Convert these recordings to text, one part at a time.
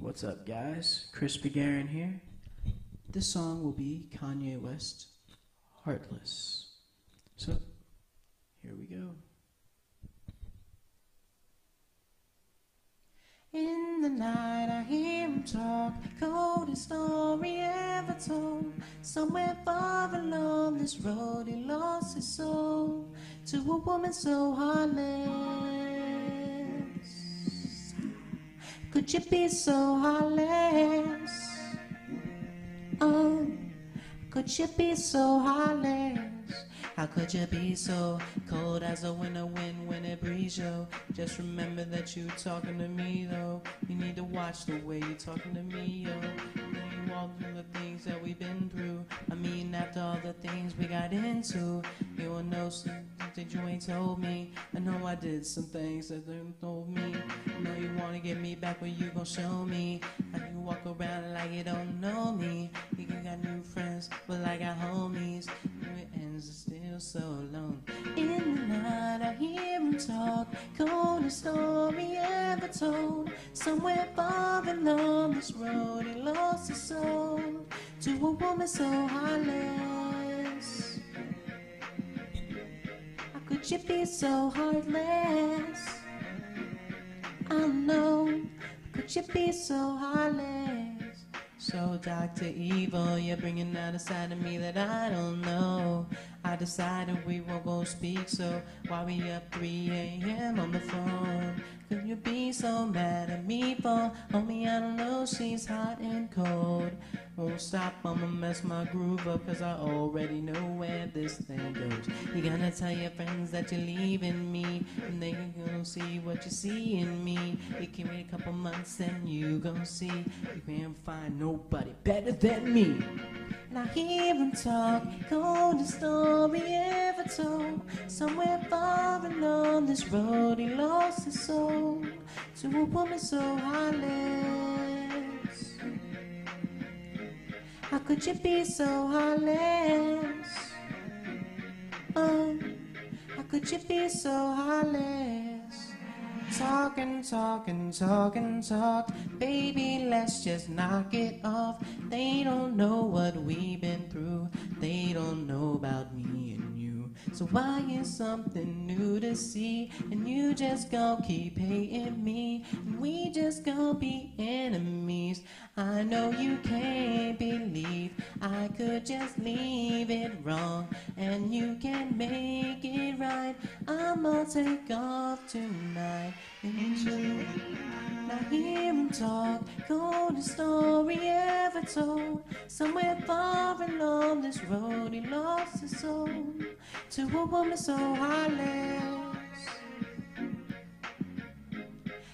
What's up, guys? Crispy Garen here. This song will be Kanye West, Heartless. So, here we go. In the night I hear him talk, coldest story ever told. Somewhere far along this road he lost his soul to a woman so heartless. Could you be so heartless? Oh, could you be so heartless? How could you be so cold as a winter wind when it breezes? Just remember that you're talking to me though. You need to watch the way you're talking to me, yo. When you walk through the things that we've been through. I mean, after all the things we got into, you will know some things you ain't told me. I know I did some things that they told me. I know you wanna get me back, but you gon' show me. How you walk around like you don't know me. You got new friends, but I got homies. And It ends still so alone. In the night, I hear him talk. Coldest story ever told. Somewhere far along this road, he lost his soul to a woman so heartless. Could you be so heartless? I know. Could you be so heartless? So, Dr. Evil, you're bringing out a side of me that I don't know. I decided we won't go speak, so why we up 3 a.m. on the phone? Could you be so mad at me for? Homie, I don't know, she's hot and cold. Won't stop, I'ma mess my groove up, cause I already know where this thing goes. You gotta tell your friends that you're leaving me, and they gonna see what you see in me. It give me a couple months, and you gon' see you can't find nobody better than me. And I hear him talk, coldest story ever told. Somewhere far along this road, he lost his soul to a woman so heartless. How could you be so heartless? Oh, how could you be so heartless? Talking, talking, talking, talk. Baby, let's just knock it off. They don't know what we've been through. They don't know about me. So why is something new to see? And you just gon' keep hating me. And we just gon' be enemies. I know you can't believe I could just leave it wrong. And you can make it right. I'ma take off tonight. Now hear him talk, coldest story ever told. Somewhere far along this road, he lost his soul to a woman so heartless.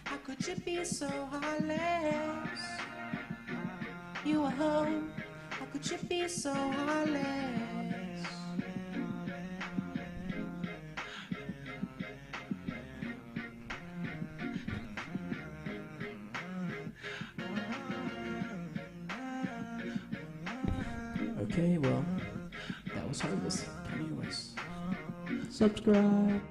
How could you be so heartless? You a hoe. How could you be so heartless? Okay, well, that was Heartless. Kanye West. Subscribe.